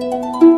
you